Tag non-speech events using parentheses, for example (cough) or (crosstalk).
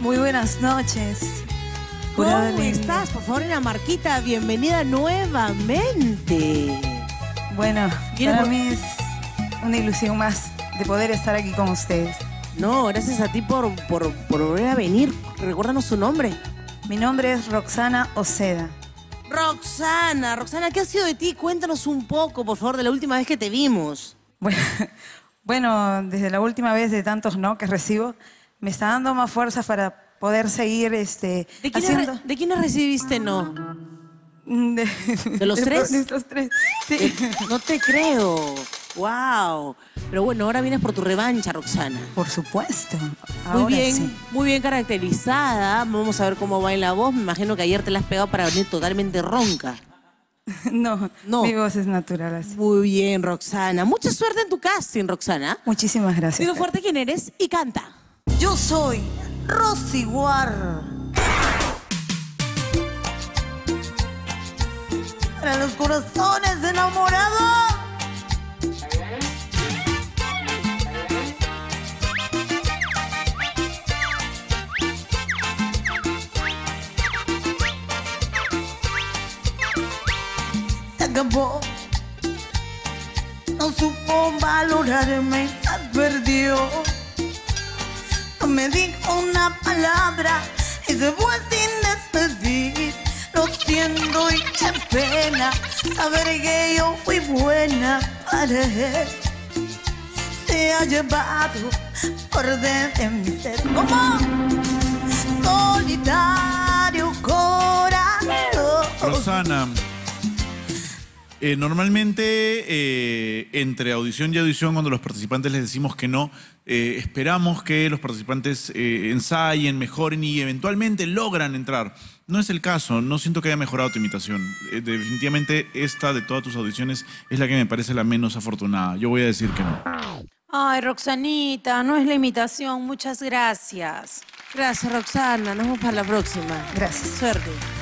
Muy buenas noches. ¿Cómo estás? Por favor, Ana Marquita, bienvenida nuevamente. Bueno, ¿Quieres para mí es una ilusión más de poder estar aquí con ustedes. No, gracias a ti por, por, por volver a venir. Recuérdanos su nombre. Mi nombre es Roxana Oceda. Roxana, Roxana, ¿qué ha sido de ti? Cuéntanos un poco, por favor, de la última vez que te vimos. Bueno, (laughs) bueno, desde la última vez de tantos no que recibo, me está dando más fuerzas para poder seguir este, ¿De quiénes, haciendo... re- ¿De quiénes recibiste no? De, ¿De los tres? De los tres, sí. Eh, no te creo. Wow. Pero bueno, ahora vienes por tu revancha, Roxana. Por supuesto. Muy bien, sí. muy bien caracterizada. Vamos a ver cómo va en la voz. Me imagino que ayer te la has pegado para venir totalmente ronca. (laughs) No, No. mi voz es natural así. Muy bien, Roxana. Mucha suerte en tu casting, Roxana. Muchísimas gracias. Digo fuerte quién eres y canta. Yo soy Rosy Guar. Para los corazones enamorados. Se acabó. No supo valorarme, la perdió. Me dijo una palabra y se fue sin despedir. Lo siento y qué pena saber que yo fui buena para él. Se ha llevado por dentro de mi ser como solitario corazón. Rosana, eh, normalmente eh, entre audición y audición, cuando los participantes les decimos que no, eh, esperamos que los participantes eh, ensayen, mejoren y eventualmente logran entrar. No es el caso, no siento que haya mejorado tu imitación. Eh, definitivamente esta de todas tus audiciones es la que me parece la menos afortunada. Yo voy a decir que no. Ay, Roxanita, no es la imitación. Muchas gracias. Gracias, Roxana. Nos vemos para la próxima. Gracias. Suerte.